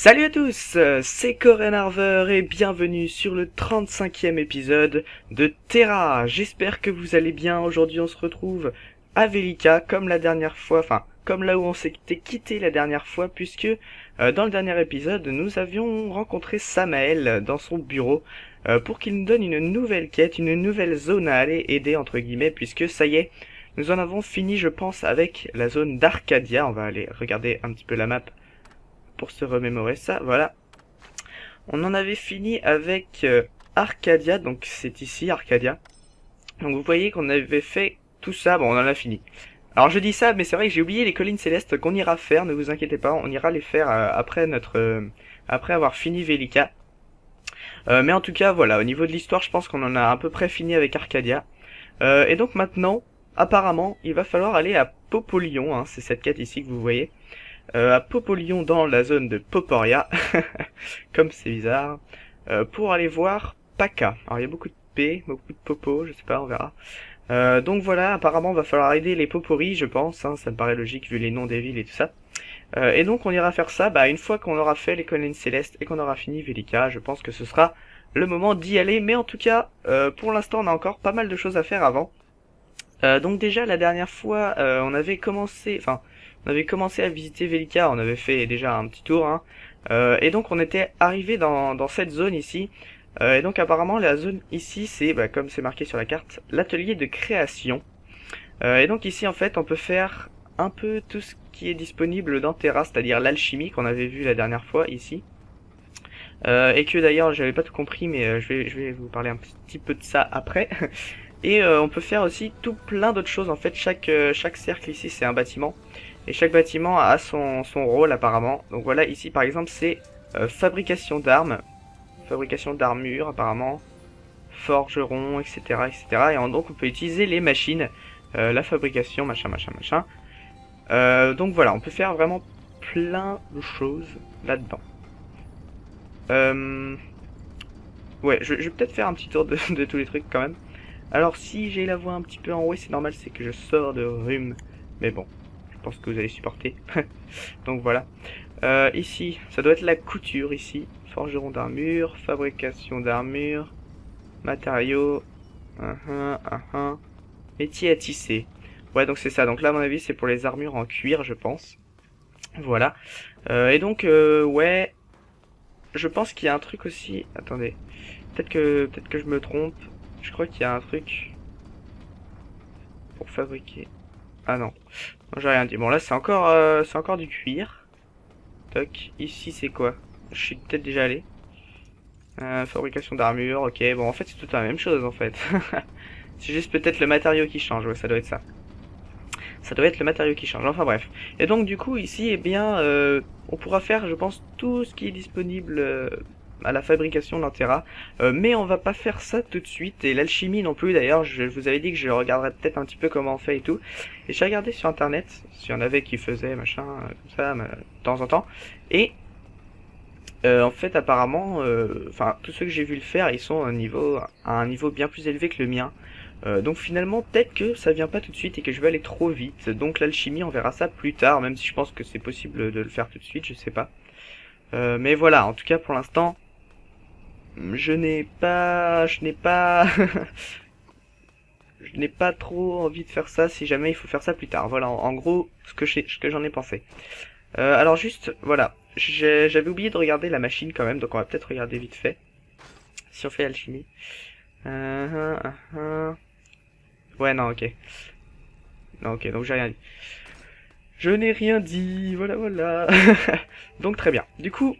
Salut à tous, c'est Coren Harver et bienvenue sur le 35e épisode de Terra. J'espère que vous allez bien. Aujourd'hui on se retrouve à Velika comme la dernière fois, enfin comme là où on s'était quitté la dernière fois puisque euh, dans le dernier épisode nous avions rencontré Samael dans son bureau euh, pour qu'il nous donne une nouvelle quête, une nouvelle zone à aller aider entre guillemets puisque ça y est, nous en avons fini je pense avec la zone d'Arcadia. On va aller regarder un petit peu la map pour se remémorer ça. Voilà. On en avait fini avec euh, Arcadia, donc c'est ici Arcadia. Donc vous voyez qu'on avait fait tout ça, bon on en a fini. Alors je dis ça, mais c'est vrai que j'ai oublié les collines célestes qu'on ira faire, ne vous inquiétez pas, on ira les faire euh, après notre, euh, après avoir fini Velika. mais en tout cas, voilà, au niveau de l'histoire, je pense qu'on en a à peu près fini avec Arcadia. et donc maintenant, apparemment, il va falloir aller à Popolion, hein, c'est cette quête ici que vous voyez. Euh, à Popolion dans la zone de Poporia, comme c'est bizarre, euh, pour aller voir Paka. Alors il y a beaucoup de P, beaucoup de Popo, je sais pas, on verra. Euh, donc voilà, apparemment va falloir aider les Poporis, je pense, hein, ça me paraît logique vu les noms des villes et tout ça. et donc on ira faire ça, bah une fois qu'on aura fait les collines célestes et qu'on aura fini Velika, je pense que ce sera le moment d'y aller, mais en tout cas, pour l'instant on a encore pas mal de choses à faire avant. donc déjà la dernière fois, on avait commencé, enfin on avait commencé à visiter Velika, on avait fait déjà un petit tour, hein. euh, et donc on était arrivé dans, cette zone ici, euh, et donc apparemment la zone ici c'est, bah, comme c'est marqué sur la carte, l'atelier de création. Euh, et donc ici en fait on peut faire un peu tout ce qui est disponible dans Terra, c'est-à-dire l'alchimie qu'on avait vu la dernière fois ici. et que d'ailleurs j'avais pas tout compris mais je, vais, je vais vous parler un petit peu de ça après. et on peut faire aussi tout plein d'autres choses en fait, chaque cercle ici c'est un bâtiment. Et chaque bâtiment a son, rôle apparemment. Donc voilà, ici par exemple c'est euh, fabrication d'armes, fabrication d'armure apparemment, forgeron, etc. etc. Et donc on peut utiliser les machines, euh, la fabrication, machin, machin, machin. Euh, donc voilà, on peut faire vraiment plein de choses là-dedans. Ouais, je, vais peut-être faire un petit tour de, de, tous les trucs quand même. Alors si j'ai la voix un petit peu en haut, c'est normal, c'est que je sors de rhume. Mais bon, je pense que vous allez supporter. Donc voilà. Euh, ici, ça doit être la couture ici. Forgeron d'armure, fabrication d'armure, matériaux, métier à tisser. Ouais, donc c'est ça. Donc là, à mon avis, c'est pour les armures en cuir, je pense. Voilà. Euh, et donc, euh, ouais, je pense qu'il y a un truc aussi. Attendez, peut-être que peut-être que je me trompe. Je crois qu'il y a un truc pour fabriquer. Ah non. j'ai rien dit. Bon, là, c'est encore, euh, c'est encore du cuir. Toc. Ici, c'est quoi? Je suis peut-être déjà allé. Euh, fabrication d'armure, ok. Bon, en fait, c'est tout la même chose, en fait. c'est juste peut-être le matériau qui change. Ouais, ça doit être ça. Ça doit être le matériau qui change. Enfin, bref. Et donc, du coup, ici, eh bien, euh, on pourra faire, je pense, tout ce qui est disponible à la fabrication d'un Terra. Euh, mais on va pas faire ça tout de suite. Et l'alchimie non plus d'ailleurs. Je vous avais dit que je regarderais peut-être un petit peu comment on fait et tout. Et j'ai regardé sur internet s'il y en avait qui faisaient machin euh, comme ça de temps en temps. Et euh, en fait apparemment, enfin tous ceux que j'ai vu le faire, ils sont à un niveau, à un niveau bien plus élevé que le mien. donc finalement peut-être que ça vient pas tout de suite et que je vais aller trop vite. Donc l'alchimie on verra ça plus tard, même si je pense que c'est possible de le faire tout de suite, je sais pas. mais voilà, en tout cas pour l'instant, je n'ai pas, je n'ai pas, je n'ai pas trop envie de faire ça si jamais il faut faire ça plus tard. Voilà, en, gros, ce que j'en ai pensé. Euh, alors juste, voilà, j'avais oublié de regarder la machine quand même, donc on va peut-être regarder vite fait. Si on fait alchimie. Euh, euh, ouais, non, ok. Non, ok, donc j'ai rien dit. Je n'ai rien dit, voilà, voilà. donc très bien. Du coup,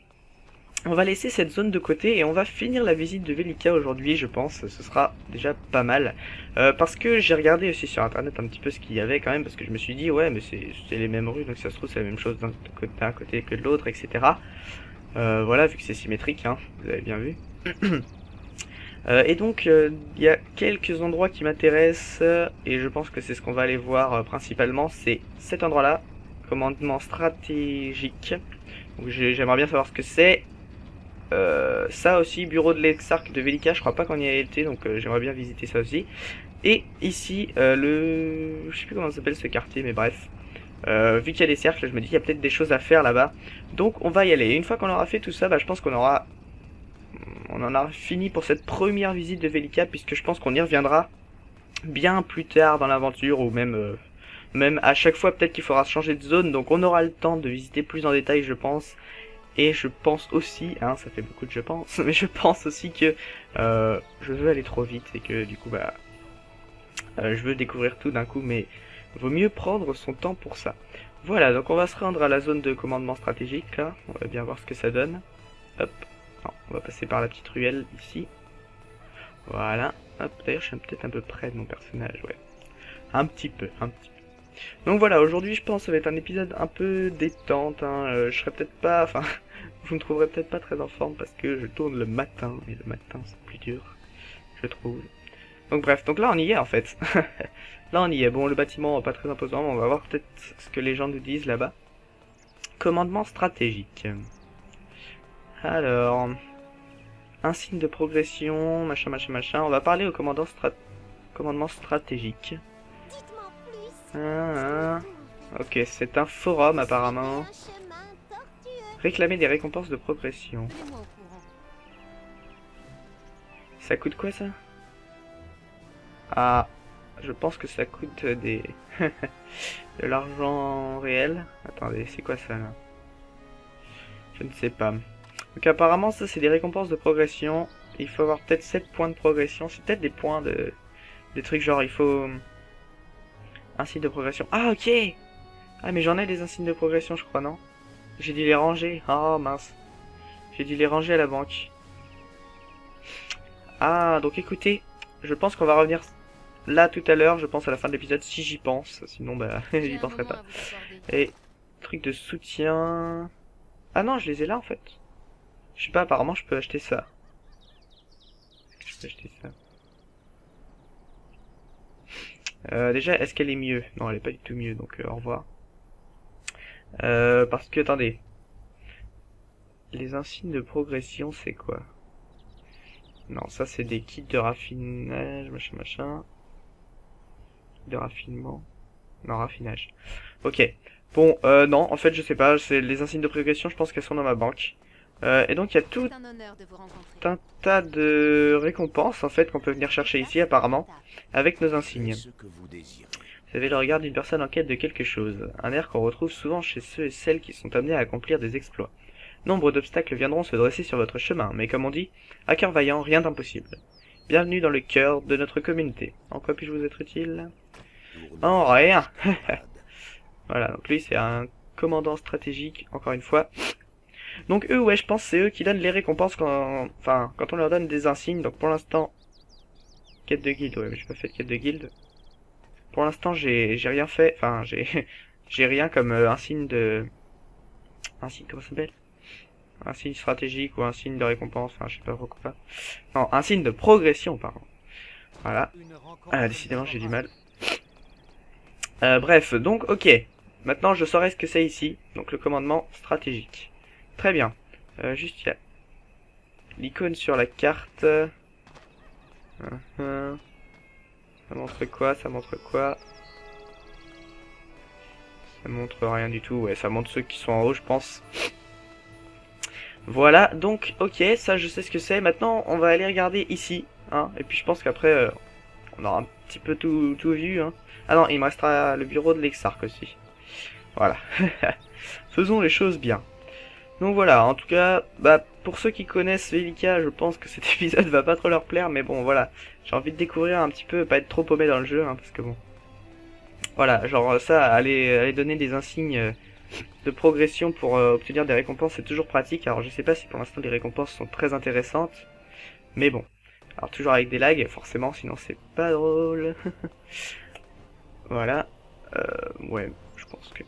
on va laisser cette zone de côté et on va finir la visite de Velika aujourd'hui, je pense. Ce sera déjà pas mal. Euh, parce que j'ai regardé aussi sur internet un petit peu ce qu'il y avait quand même, parce que je me suis dit, ouais, mais c'est les mêmes rues, donc ça se trouve c'est la même chose d'un côté, que de l'autre, etc. Euh, voilà, vu que c'est symétrique, hein, vous avez bien vu. Euh, et donc, il y a quelques endroits qui m'intéressent, et je pense que c'est ce qu'on va aller voir principalement, c'est cet endroit-là, commandement stratégique. J'aimerais bien savoir ce que c'est, euh, ça aussi, bureau de l'exarque de Velika, je crois pas qu'on y a été, donc euh, j'aimerais bien visiter ça aussi. Et ici, euh, le... Je sais plus comment s'appelle ce quartier, mais bref. Euh, vu qu'il y a des cercles, je me dis qu'il y a peut-être des choses à faire là-bas. Donc on va y aller. Et une fois qu'on aura fait tout ça, bah, je pense qu'on aura... On en a fini pour cette première visite de Velika, puisque je pense qu'on y reviendra bien plus tard dans l'aventure, ou même... même à chaque fois peut-être qu'il faudra changer de zone, donc on aura le temps de visiter plus en détail je pense. Et je pense aussi, hein, ça fait beaucoup de je pense, mais je pense aussi que euh, je veux aller trop vite et que du coup bah euh, je veux découvrir tout d'un coup, mais vaut mieux prendre son temps pour ça. Voilà, donc on va se rendre à la zone de commandement stratégique là, on va bien voir ce que ça donne. Hop, on va passer par la petite ruelle ici. Voilà, hop, d'ailleurs je suis peut-être un peu près de mon personnage, ouais. Un petit peu, un petit peu. Donc voilà, aujourd'hui je pense que ça va être un épisode un peu détente, hein. euh, je serai peut-être pas, enfin, vous me trouverez peut-être pas très en forme parce que je tourne le matin, et le matin c'est plus dur, je trouve. Donc bref, donc là on y est en fait. là on y est, bon le bâtiment pas très imposant, mais on va voir peut-être ce que les gens nous disent là-bas. Commandement stratégique. Alors, un signe de progression, machin machin machin, on va parler au commandant strat... commandement stratégique. Ah. Ok, c'est un forum apparemment. Réclamer des récompenses de progression. Ça coûte quoi ça? Ah, je pense que ça coûte des... de l'argent réel. Attendez, c'est quoi ça là? Je ne sais pas. Donc apparemment ça c'est des récompenses de progression. Il faut avoir peut-être 7 points de progression. C'est peut-être des points de... Des trucs genre il faut... Un signe de progression. Ah ok Ah mais j'en ai des insignes de progression je crois non? J'ai dû les ranger. Oh mince. J'ai dû les ranger à la banque. Ah, donc écoutez, je pense qu'on va revenir là tout à l'heure, je pense à la fin de l'épisode, si j'y pense, sinon bah j'y penserai pas. Et truc de soutien... Ah non, je les ai là en fait. Je sais pas, apparemment je peux acheter ça. Je peux acheter ça. Euh, déjà, est-ce qu'elle est mieux? Non, elle est pas du tout mieux, donc euh, au revoir. Euh, parce que, attendez. Les insignes de progression, c'est quoi? Non, ça c'est des kits de raffinage, machin, machin. De raffinement. Non, raffinage. Ok. Bon, euh, non, en fait, je sais pas. C'est les insignes de progression, je pense qu'elles sont dans ma banque. Euh, et donc, il y a tout un un tas de récompenses, en fait, qu'on peut venir chercher ici, apparemment, avec nos insignes. Ce que vous désirez. Vous avez le regard d'une personne en quête de quelque chose. Un air qu'on retrouve souvent chez ceux et celles qui sont amenés à accomplir des exploits. Nombre d'obstacles viendront se dresser sur votre chemin, mais comme on dit, à cœur vaillant, rien d'impossible. Bienvenue dans le cœur de notre communauté. En quoi puis-je vous être utile? En rien Voilà, donc lui c'est un commandant stratégique, encore une fois. Donc eux, ouais, je pense c'est eux qui donnent les récompenses quand, enfin, quand on leur donne des insignes. Donc pour l'instant, quête de guilde, ouais, mais j'ai pas fait de quête de guilde. Pour l'instant, j'ai j'ai rien fait, enfin, j'ai j'ai rien comme euh, un signe de, un signe comment ça s'appelle? Un signe stratégique ou un signe de récompense, enfin, je sais pas pourquoi. Non, un signe de progression, pardon. Voilà. Ah, décidément, j'ai du mal. Euh, bref, donc, ok. Maintenant, je saurai ce que c'est ici. Donc, le commandement stratégique. Très bien. Euh, juste, il y a l'icône sur la carte. Hum. Ça montre quoi Ça montre quoi? Ça montre rien du tout. Ouais, ça montre ceux qui sont en haut, je pense. Voilà, donc, ok, ça, je sais ce que c'est. Maintenant, on va aller regarder ici. Hein, et puis, je pense qu'après, euh, on aura un petit peu tout, vu. Hein. Ah non, il me restera le bureau de l'Exarch aussi. Voilà. Faisons les choses bien. Donc voilà, en tout cas, bah, pour ceux qui connaissent Velika, je pense que cet épisode va pas trop leur plaire, mais bon, voilà. J'ai envie de découvrir un petit peu, pas être trop paumé dans le jeu, hein, parce que bon. Voilà, genre ça, aller, aller donner des insignes euh, de progression pour euh, obtenir des récompenses, c'est toujours pratique. Alors je sais pas si pour l'instant les récompenses sont très intéressantes, mais bon. Alors toujours avec des lags, forcément, sinon c'est pas drôle. voilà. Euh, ouais, je pense que...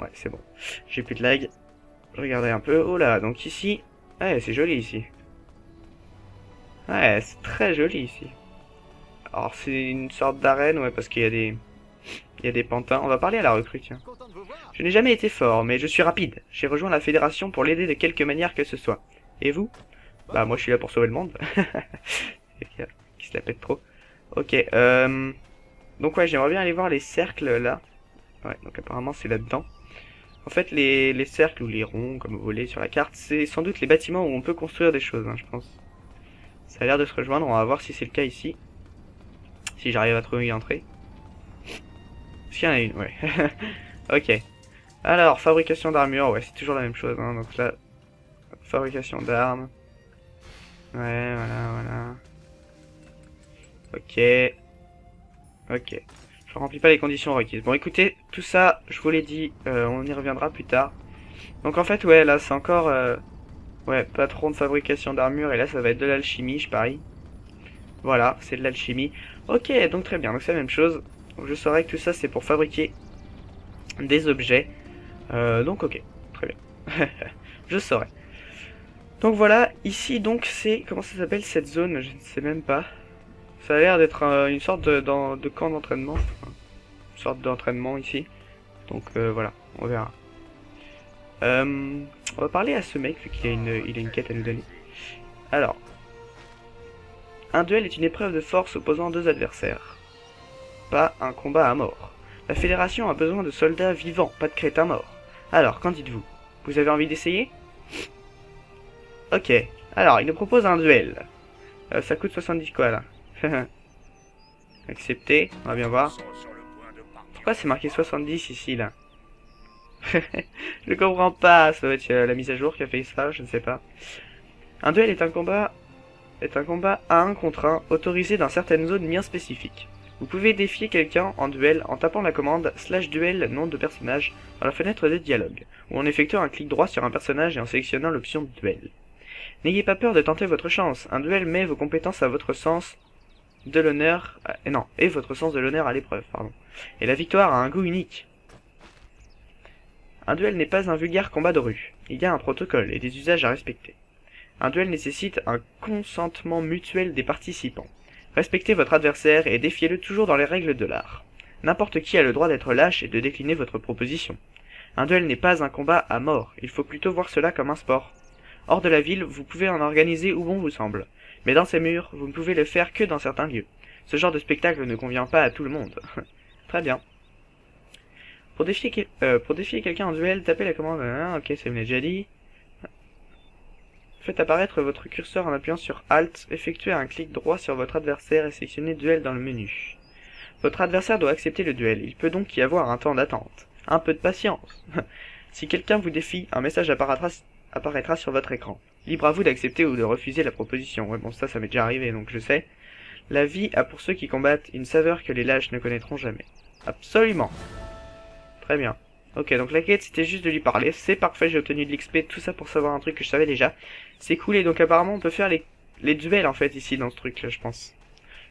Ouais, c'est bon. J'ai plus de lag. Je regardais un peu. Oh là, donc ici... Ouais, c'est joli ici. Ouais, c'est très joli ici. Alors c'est une sorte d'arène, ouais, parce qu'il y a des... Il y a des pantins. On va parler à la recrue, tiens. Je n'ai jamais été fort, mais je suis rapide. J'ai rejoint la fédération pour l'aider de quelque manière que ce soit. Et vous? Bah moi je suis là pour sauver le monde. Qui se la pète trop. Ok, euh... Donc ouais, j'aimerais bien aller voir les cercles là. Ouais, donc apparemment c'est là-dedans. En fait, les, les cercles ou les ronds, comme vous voulez, sur la carte, c'est sans doute les bâtiments où on peut construire des choses, hein, je pense. Ça a l'air de se rejoindre, on va voir si c'est le cas ici. Si j'arrive à trouver une entrée. S'il y en a une, ouais. ok. Alors, fabrication d'armure, ouais, c'est toujours la même chose, hein, donc là... Fabrication d'armes. Ouais, voilà, voilà. Ok. Ok. Je remplis pas les conditions requises. Bon, écoutez, tout ça, je vous l'ai dit, euh, on y reviendra plus tard. Donc en fait, ouais, là, c'est encore... Euh, ouais, patron de fabrication d'armure, et là, ça va être de l'alchimie, je parie. Voilà, c'est de l'alchimie. Ok, donc très bien, donc c'est la même chose. je saurais que tout ça, c'est pour fabriquer des objets. Euh, donc ok, très bien. je saurais. Donc voilà, ici, donc, c'est... Comment ça s'appelle, cette zone? Je ne sais même pas. Ça a l'air d'être une sorte de, de camp d'entraînement. Une sorte d'entraînement ici. Donc euh, voilà, on verra. Euh, on va parler à ce mec, vu qu'il a, une, a une quête à nous donner. Alors. Un duel est une épreuve de force opposant deux adversaires. Pas un combat à mort. La fédération a besoin de soldats vivants, pas de crétins morts. Alors, qu'en dites-vous? Vous avez envie d'essayer? Ok. Alors, il nous propose un duel. Euh, ça coûte 70 quoi là Accepté, on va bien voir. Pourquoi c'est marqué 70 ici, là Je comprends pas, ça doit être euh, la mise à jour qui a fait ça, je ne sais pas. Un duel est un combat est un combat à 1 contre 1 autorisé dans certaines zones bien spécifiques. Vous pouvez défier quelqu'un en duel en tapant la commande slash duel nom de personnage dans la fenêtre de dialogue, ou en effectuant un clic droit sur un personnage et en sélectionnant l'option duel. N'ayez pas peur de tenter votre chance, un duel met vos compétences à votre sens de l'honneur, non, et votre sens de l'honneur à l'épreuve, pardon. Et la victoire a un goût unique. Un duel n'est pas un vulgaire combat de rue. Il y a un protocole et des usages à respecter. Un duel nécessite un consentement mutuel des participants. Respectez votre adversaire et défiez-le toujours dans les règles de l'art. N'importe qui a le droit d'être lâche et de décliner votre proposition. Un duel n'est pas un combat à mort, il faut plutôt voir cela comme un sport. Hors de la ville, vous pouvez en organiser où bon vous semble. Mais dans ces murs, vous ne pouvez le faire que dans certains lieux. Ce genre de spectacle ne convient pas à tout le monde. Très bien. Pour défier, euh, pour défier quelqu'un en duel, tapez la commande... Ah, ok, ça me l'a déjà dit. Faites apparaître votre curseur en appuyant sur Alt, effectuez un clic droit sur votre adversaire et sélectionnez Duel dans le menu. Votre adversaire doit accepter le duel, il peut donc y avoir un temps d'attente. Un peu de patience. si quelqu'un vous défie, un message apparaîtra sur votre écran. Libre à vous d'accepter ou de refuser la proposition. Ouais, bon, ça, ça m'est déjà arrivé, donc je sais. La vie a pour ceux qui combattent une saveur que les lâches ne connaîtront jamais. Absolument. Très bien. Ok, donc la quête, c'était juste de lui parler. C'est parfait, j'ai obtenu de l'XP, tout ça pour savoir un truc que je savais déjà. C'est cool, et donc apparemment, on peut faire les, les duels, en fait, ici, dans ce truc-là, je pense.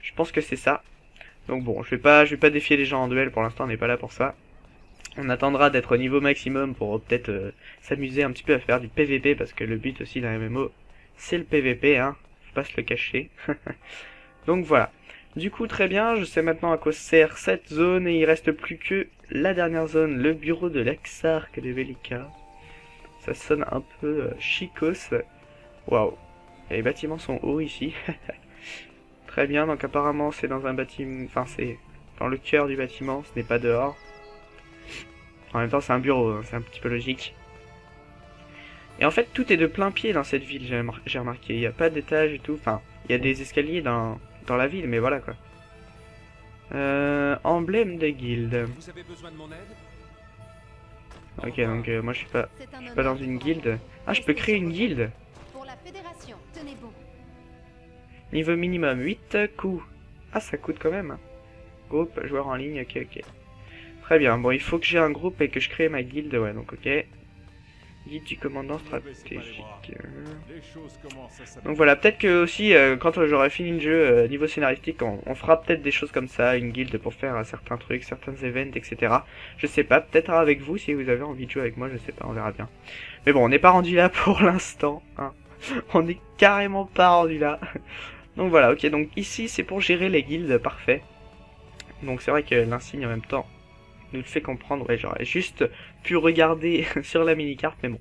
Je pense que c'est ça. Donc bon, je vais pas, je vais pas défier les gens en duel, pour l'instant, on n'est pas là pour ça. On attendra d'être au niveau maximum pour peut-être euh, s'amuser un petit peu à faire du PVP parce que le but aussi d'un MMO c'est le PVP hein, faut pas se le cacher. Donc voilà. Du coup très bien, je sais maintenant à quoi sert cette zone et il reste plus que la dernière zone, le bureau de l'exarque de Velika. Ça sonne un peu euh, chicos. Waouh. Les bâtiments sont hauts ici. Très bien, donc apparemment c'est dans un bâtiment, enfin c'est dans le cœur du bâtiment, ce n'est pas dehors. En même temps, c'est un bureau, hein, c'est un petit peu logique. Et en fait, tout est de plein pied dans cette ville, j'ai remarqué. Il n'y a pas d'étage et tout. Enfin, il y a des escaliers dans, dans la ville, mais voilà quoi. Euh, emblème de guilde. Vous avez besoin de mon aide? Ok, donc euh, moi je suis pas, je suis pas dans une guilde. Ah, je peux créer une guilde Pour la fédération, tenez bon. Niveau minimum 8 coups. Ah, ça coûte quand même. Groupe, joueur en ligne, ok, ok. Très bien, bon il faut que j'ai un groupe et que je crée ma guilde, ouais donc ok. Guide du commandant stratégique. Donc voilà, peut-être que aussi euh, quand j'aurai fini le jeu euh, niveau scénaristique, on, fera peut-être des choses comme ça, une guilde pour faire certains trucs, certains events, etc. Je sais pas, peut-être avec vous si vous avez envie de jouer avec moi, je sais pas, on verra bien. Mais bon, on n'est pas rendu là pour l'instant, hein. On est carrément pas rendu là. donc voilà, ok, donc ici c'est pour gérer les guildes, parfait. Donc c'est vrai que l'insigne en même temps, nous le fait comprendre. Ouais, j'aurais juste pu regarder sur la mini-carte, mais bon,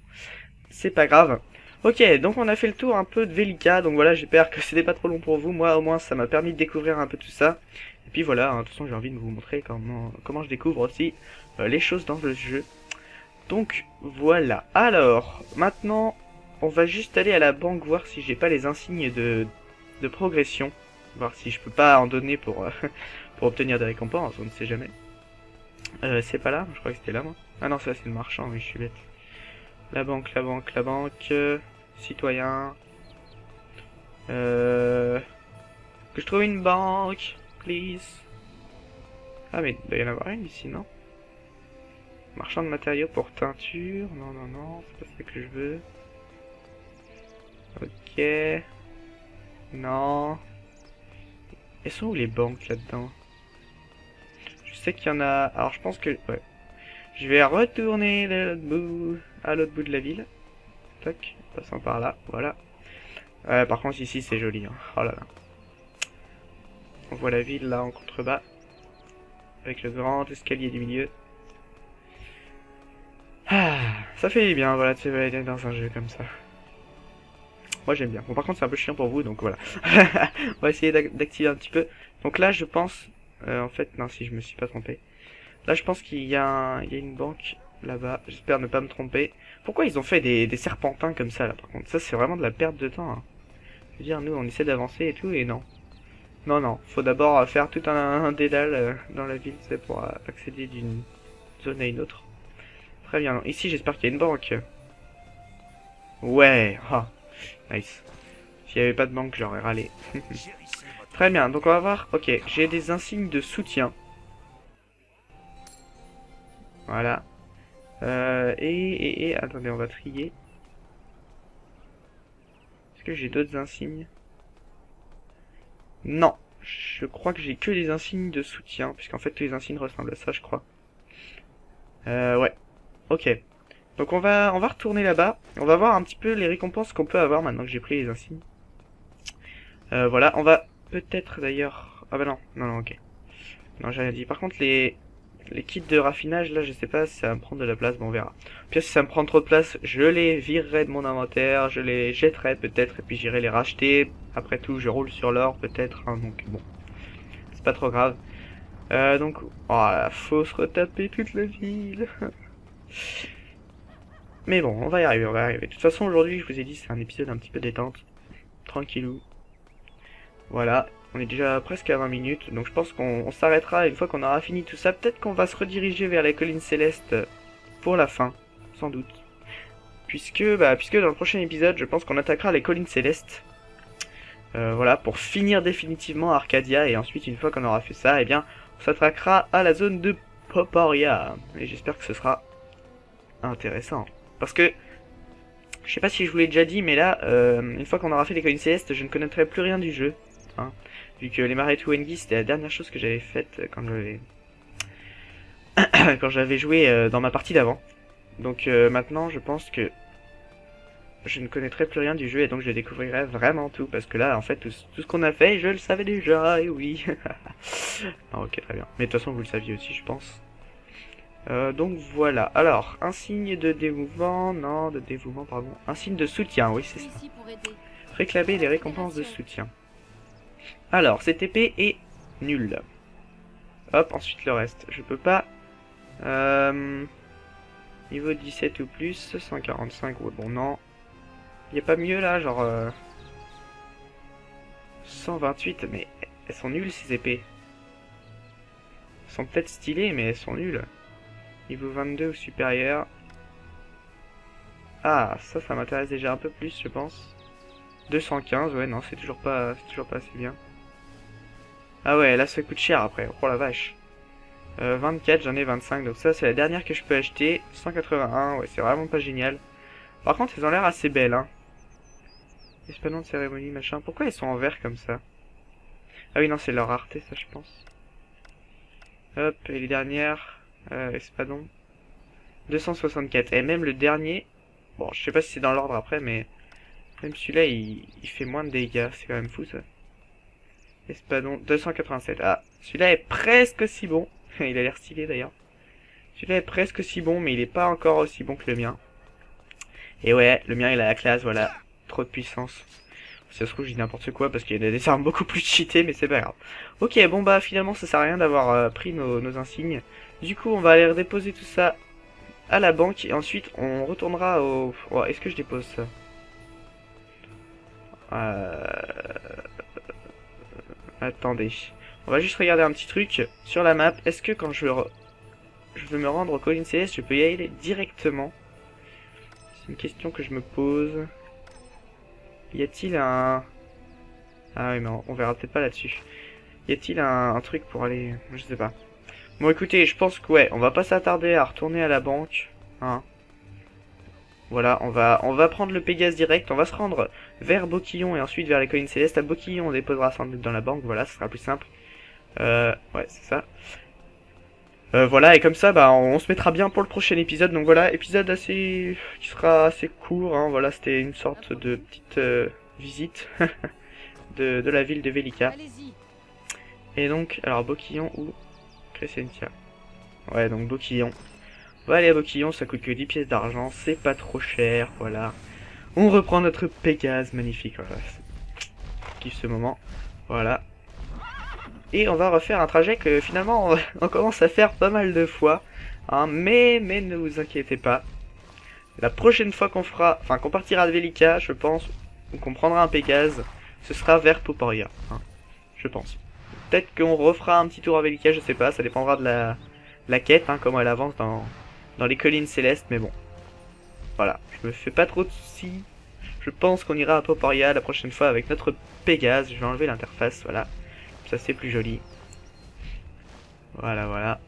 c'est pas grave. Ok, donc on a fait le tour un peu de Velika, donc voilà, j'espère que c'était pas trop long pour vous. Moi, au moins, ça m'a permis de découvrir un peu tout ça. Et puis voilà, hein, de toute façon, j'ai envie de vous montrer comment, comment je découvre aussi euh, les choses dans le jeu. Donc voilà. Alors, maintenant, on va juste aller à la banque voir si j'ai pas les insignes de, de progression. Voir si je peux pas en donner pour, pour obtenir des récompenses, on ne sait jamais. Euh, c'est pas là Je crois que c'était là, moi. Ah non, ça c'est le marchand, oui, je suis bête. La banque, la banque, la banque. euh, citoyen. Euh... Que je trouve une banque, please. Ah mais il doit y en avoir une ici, non? Marchand de matériaux pour teinture. Non, non, non, c'est pas ça que je veux. Ok. Non. Elles sont où les banques là-dedans? Je sais qu'il y en a... Alors je pense que... Ouais. Je vais retourner à l'autre bout de la ville. Tac, passant par là, voilà. Euh, par contre ici c'est joli. Hein. Oh là là. On voit la ville là en contrebas. Avec le grand escalier du milieu. Ah, ça fait bien, voilà, de se balader dans un jeu comme ça. Moi j'aime bien. Bon par contre c'est un peu chiant pour vous, donc voilà. On va essayer d'ac- d'activer un petit peu. Donc là je pense... euh, en fait, non si je me suis pas trompé. Là je pense qu'il y, a un- y a une banque là-bas. J'espère ne pas me tromper. Pourquoi ils ont fait des, des serpentins comme ça là par contre? Ça c'est vraiment de la perte de temps. hein. Je veux dire, nous on essaie d'avancer et tout et non. Non, non, faut d'abord euh, faire tout un, un dédale euh, dans la ville, c'est pour euh, accéder d'une zone à une autre. Très bien. Ici, j'espère qu'il y a une banque. Ouais, ah, nice. S'il n'y avait pas de banque, j'aurais râlé. Très bien, donc on va voir. Ok, j'ai des insignes de soutien. Voilà. Euh, et, et, et, attendez, on va trier. Est-ce que j'ai d'autres insignes? Non. Je crois que j'ai que des insignes de soutien, puisqu'en fait tous les insignes ressemblent à ça, je crois. Euh, ouais. Ok. Donc on va, retourner là-bas. On va voir un petit peu les récompenses qu'on peut avoir maintenant que j'ai pris les insignes. Euh, voilà, on va peut-être d'ailleurs... Ah bah non, non, non, ok. Non, j'ai rien dit. Par contre, les, les kits de raffinage, là, je sais pas si ça va me prendre de la place, bon, on verra. Puis si ça me prend trop de place, je les virerai de mon inventaire, je les jetterai peut-être, et puis j'irai les racheter. Après tout, je roule sur l'or peut-être, hein, donc bon. C'est pas trop grave. Euh, donc, oh, faut se retaper toute la ville. Mais bon, on va y arriver, on va y arriver. De toute façon, aujourd'hui, je vous ai dit, c'est un épisode un petit peu détente. Tranquillou. Voilà, on est déjà presque à 20 minutes, donc je pense qu'on on s'arrêtera une fois qu'on aura fini tout ça. Peut-être qu'on va se rediriger vers les collines célestes pour la fin, sans doute. Puisque, bah, puisque dans le prochain épisode, je pense qu'on attaquera les collines célestes. Euh, voilà, pour finir définitivement Arcadia, et ensuite, une fois qu'on aura fait ça, eh bien, on s'attaquera à la zone de Poporia. Et j'espère que ce sera intéressant. Parce que, je sais pas si je vous l'ai déjà dit, mais là, euh, une fois qu'on aura fait les collines célestes, je ne connaîtrai plus rien du jeu. Hein, vu que les marais de Wengi, c'était la dernière chose que j'avais faite quand j'avais... quand j'avais joué euh, dans ma partie d'avant. Donc euh, maintenant, je pense que je ne connaîtrai plus rien du jeu et donc je découvrirai vraiment tout. Parce que là, en fait, tout, tout ce qu'on a fait, je le savais déjà, et oui. Ah, ok, très bien. Mais de toute façon, vous le saviez aussi, je pense. Euh, donc voilà. Alors, un signe de dévouement, non, de dévouement, pardon. Un signe de soutien, oui, c'est ça. Réclamer les récompenses de soutien. Alors, cette épée est nulle. Hop, ensuite le reste. Je peux pas... Euh, niveau 17 ou plus, 145, ouais, bon non. Y a pas mieux là, genre... euh, 128, mais elles sont nulles ces épées. Elles sont peut-être stylées, mais elles sont nulles. Niveau 22 ou supérieur. Ah, ça, ça m'intéresse déjà un peu plus, je pense. 215, ouais, non, c'est toujours pas, c'est toujours pas assez bien. Ah ouais, là, ça coûte cher après. Oh la vache. Euh, 24, j'en ai 25, donc ça, c'est la dernière que je peux acheter. 181, ouais, c'est vraiment pas génial. Par contre, elles ont l'air assez belles, hein. Espadon de cérémonie, machin. Pourquoi elles sont en vert comme ça? Ah oui, non, c'est leur rareté, ça, je pense. Hop, et les dernières. Euh, espadon. 264. Et même le dernier. Bon, je sais pas si c'est dans l'ordre après, mais. Même celui-là, il, fait moins de dégâts. C'est quand même fou, ça. Espadon, 287. Ah, celui-là est presque aussi bon. il a l'air stylé, d'ailleurs. Celui-là est presque aussi bon, mais il est pas encore aussi bon que le mien. Et ouais, le mien, il a la classe, voilà. Trop de puissance. Si ça se trouve, je dis n'importe quoi, parce qu'il y a des armes beaucoup plus cheatées, mais c'est pas grave. Ok, bon bah, finalement, ça sert à rien d'avoir euh, pris nos, nos insignes. Du coup, on va aller redéposer tout ça à la banque et ensuite on retournera au... Oh, Est-ce que je dépose ça? Euh, Attendez. On va juste regarder un petit truc sur la map. Est-ce que quand je, veux me rendre au collines céleste, je peux y aller directement? C'est une question que je me pose. Y a-t-il un... Ah oui, mais on verra peut-être pas là-dessus. Y a-t-il un, un truc pour aller... Je sais pas. Bon, écoutez, je pense que ouais, on va pas s'attarder à retourner à la banque. Hein. Voilà, on va, on va prendre le Pégase direct, on va se rendre vers Boquillon et ensuite vers les collines célestes. À Boquillon, on déposera sans doute dans la banque, voilà, ce sera plus simple. Euh, ouais, c'est ça. Euh, voilà, et comme ça, bah, on, on se mettra bien pour le prochain épisode. Donc voilà, épisode assez, qui sera assez court. Hein, voilà, c'était une sorte de petite euh, visite de, de la ville de Velika. Et donc, alors Boquillon ou Crescentia? Ouais, donc Boquillon. On va aller à Boquillon, ça coûte que 10 pièces d'argent, c'est pas trop cher, voilà. On reprend notre Pégase, magnifique, voilà. Kiffe ce moment, voilà. Et on va refaire un trajet que finalement on, on commence à faire pas mal de fois. Hein, mais, mais ne vous inquiétez pas. La prochaine fois qu'on fera, enfin qu'on partira de Velika, je pense, ou qu'on prendra un Pégase, ce sera vers Poporia. hein, je pense. Peut-être qu'on refera un petit tour à Velika, je sais pas, ça dépendra de la, la quête, hein, comment elle avance dans, dans les collines célestes, mais bon. Voilà, je me fais pas trop de soucis. Je pense qu'on ira à Poporia la prochaine fois avec notre Pégase. Je vais enlever l'interface, voilà. Ça c'est plus joli. Voilà, voilà.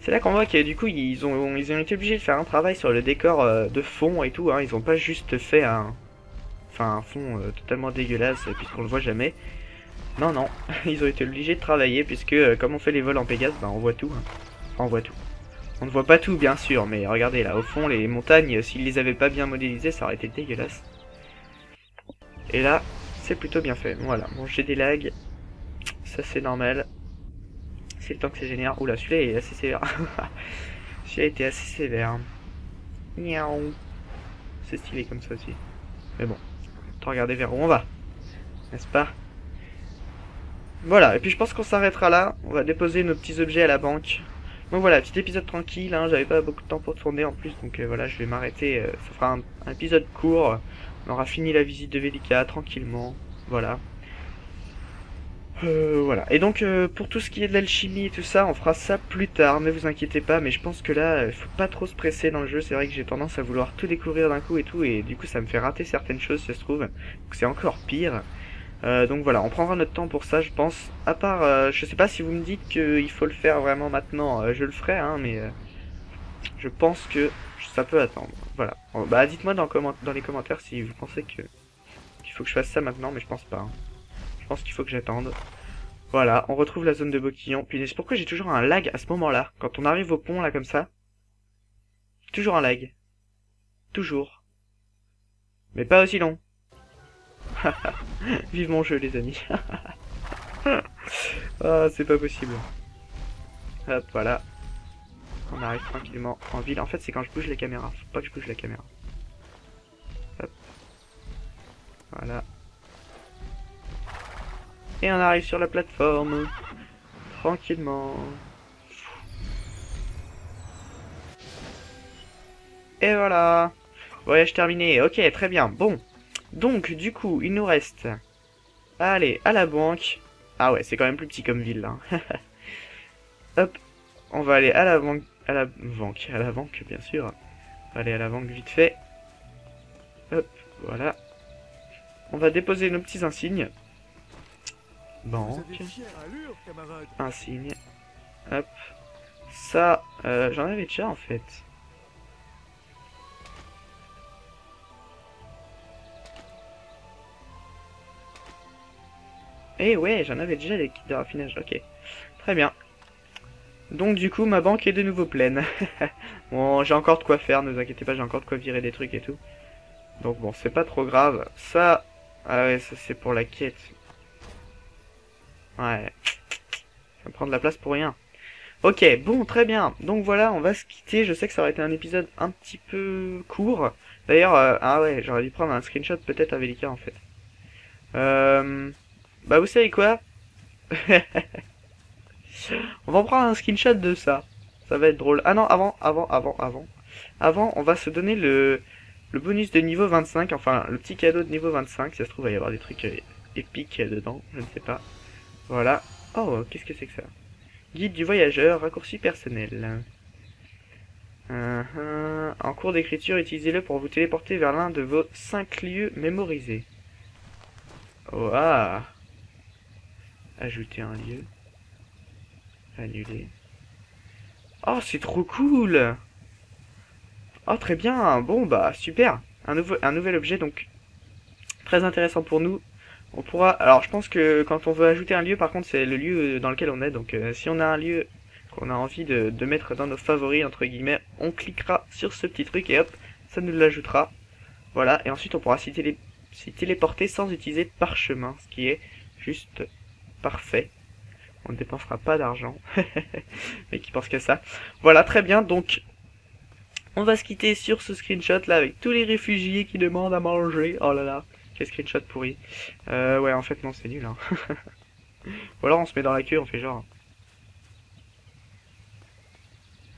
C'est là qu'on voit que du coup ils ont, été obligés de faire un travail sur le décor euh, de fond et tout. Hein. Ils ont pas juste fait un, enfin un fond euh, totalement dégueulasse euh, puisqu'on le voit jamais. Non non, ils ont été obligés de travailler puisque comme on fait les vols en Pégase, bah, on voit tout. hein. On voit tout. On ne voit pas tout bien sûr, mais regardez là au fond les montagnes, s'ils les avaient pas bien modélisées, ça aurait été dégueulasse. Et là, c'est plutôt bien fait. Voilà, bon j'ai des lags, ça c'est normal. C'est le temps que ça génère. Oula, celui-là est assez sévère. celui-là était assez sévère. Miaou. C'est stylé comme ça aussi. Mais bon, autant regarder vers où on va. N'est-ce pas? Voilà, et puis je pense qu'on s'arrêtera là. On va déposer nos petits objets à la banque. Donc voilà, petit épisode tranquille, hein, j'avais pas beaucoup de temps pour tourner en plus, donc euh, voilà, je vais m'arrêter. euh, ça fera un, épisode court. On aura fini la visite de Velika tranquillement. Voilà. Euh, voilà. Et donc euh, pour tout ce qui est de l'alchimie et tout ça, on fera ça plus tard, ne vous inquiétez pas, mais je pense que là, il faut pas trop se presser dans le jeu, c'est vrai que j'ai tendance à vouloir tout découvrir d'un coup et tout, et du coup ça me fait rater certaines choses, ça se trouve, donc c'est encore pire. Euh, donc voilà, on prendra notre temps pour ça, je pense. À part, euh, je sais pas si vous me dites qu'il faut le faire vraiment maintenant, euh, je le ferai, hein, mais euh, je pense que ça peut attendre. Voilà. Bon, bah dites-moi dans, les commentaires si vous pensez que qu'il faut que je fasse ça maintenant, mais je pense pas. hein. Je pense qu'il faut que j'attende. Voilà, on retrouve la zone de Boquillon. Puis pourquoi j'ai toujours un lag à ce moment-là? Quand on arrive au pont, là, comme ça? Toujours un lag. Toujours. Mais pas aussi long. Vive mon jeu, les amis. ah, c'est pas possible. Hop, voilà. On arrive tranquillement en ville. En fait, c'est quand je bouge la caméra. Faut pas que je bouge la caméra. Hop. Voilà. Et on arrive sur la plateforme. Tranquillement. Et voilà. Voyage terminé. Ok, très bien. Bon. Donc, du coup, il nous reste... à aller à la banque. Ah ouais, c'est quand même plus petit comme ville, là. Hop. On va aller à la banque... À la banque. À la banque, bien sûr. On va aller à la banque vite fait. Hop, voilà. On va déposer nos petits insignes. Banque. Insigne. Hop. Ça, euh, j'en avais déjà en fait. Eh ouais, j'en avais déjà des kits de raffinage, ok. Très bien. Donc du coup, ma banque est de nouveau pleine. bon, j'ai encore de quoi faire, ne vous inquiétez pas, j'ai encore de quoi virer des trucs et tout. Donc bon, c'est pas trop grave. Ça, ah ouais, ça c'est pour la quête. Ouais. Ça va prendre de la place pour rien. Ok, bon, très bien. Donc voilà, on va se quitter. Je sais que ça aurait été un épisode un petit peu court. D'ailleurs, euh, ah ouais, j'aurais dû prendre un screenshot peut-être à Velika en fait. Euh, bah vous savez quoi on va en prendre un screenshot de ça. Ça va être drôle. Ah non, avant, avant, avant, avant. Avant, on va se donner le, le bonus de niveau 25, enfin le petit cadeau de niveau 25. Si ça se trouve, il va y avoir des trucs euh, épiques dedans, je ne sais pas. Voilà. Oh, qu'est-ce que c'est que ça? Guide du voyageur, raccourci personnel. Uh -huh. En cours d'écriture, utilisez-le pour vous téléporter vers l'un de vos 5 lieux mémorisés. Ah Ajouter un lieu. Annuler. Oh, c'est trop cool Oh, très bien Bon, bah, super un, nouvel objet, donc, très intéressant pour nous. On pourra... Alors, je pense que quand on veut ajouter un lieu, par contre, c'est le lieu dans lequel on est. Donc, euh, si on a un lieu qu'on a envie de, mettre dans nos favoris, entre guillemets, on cliquera sur ce petit truc et hop, ça nous l'ajoutera. Voilà, et ensuite, on pourra s'y télé téléporter sans utiliser parchemin, ce qui est juste parfait. On ne dépensera pas d'argent. Mais qui pense qu'à ça. Voilà, très bien. Donc, on va se quitter sur ce screenshot là avec tous les réfugiés qui demandent à manger. Oh là là, quel screenshot pourri. Euh, ouais, en fait, non, c'est nul. Hein. Ou alors on se met dans la queue, on fait genre.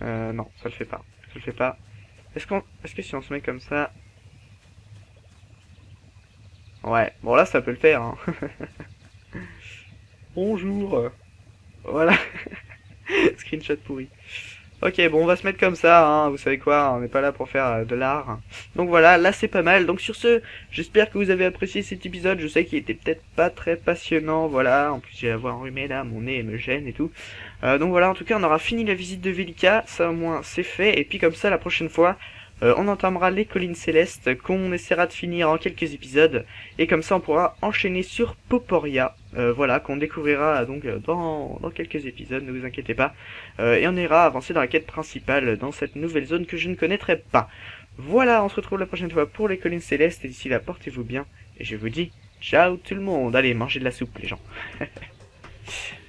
Euh, non, ça le fait pas. Ça le fait pas. Est-ce qu'on, est-ce que si on se met comme ça. Ouais, bon là ça peut le faire. Hein. Bonjour. Voilà. Screenshot pourri. Ok, bon, on va se mettre comme ça, hein. vous savez quoi, on n'est pas là pour faire euh, de l'art. Donc voilà, là c'est pas mal. Donc sur ce, j'espère que vous avez apprécié cet épisode. Je sais qu'il était peut-être pas très passionnant, voilà. En plus, j'ai la voix enrhumée là, mon nez me gêne et tout. Euh, donc voilà, en tout cas, on aura fini la visite de Velika, ça au moins c'est fait. Et puis comme ça, la prochaine fois, euh, on entamera les collines célestes qu'on essaiera de finir en quelques épisodes et comme ça on pourra enchaîner sur Poporia, euh, voilà qu'on découvrira donc dans, dans quelques épisodes, ne vous inquiétez pas, euh, et on ira avancer dans la quête principale dans cette nouvelle zone que je ne connaîtrai pas. Voilà, on se retrouve la prochaine fois pour les collines célestes et d'ici là portez-vous bien et je vous dis ciao tout le monde, allez mangez de la soupe les gens.